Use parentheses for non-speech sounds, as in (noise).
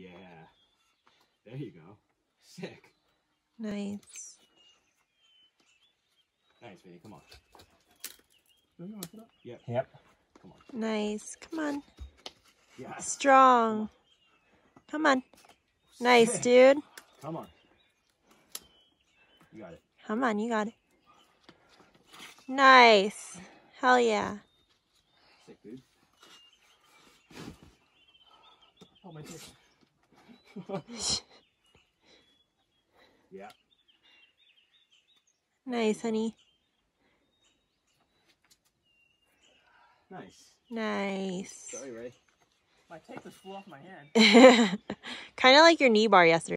Yeah. There you go. Sick. Nice. Nice, Vinny. Come on. Yep. Yep. Come on. Nice. Come on. Yes. Strong. Come on. Nice, dude. Come on. You got it. Come on, you got it. Nice. Hell yeah. Sick, dude. Oh, my dick. (laughs) Yeah. Nice, honey. Nice. Nice. Sorry, Ray. My tape just flew off my hand. (laughs) kind of like your knee bar yesterday.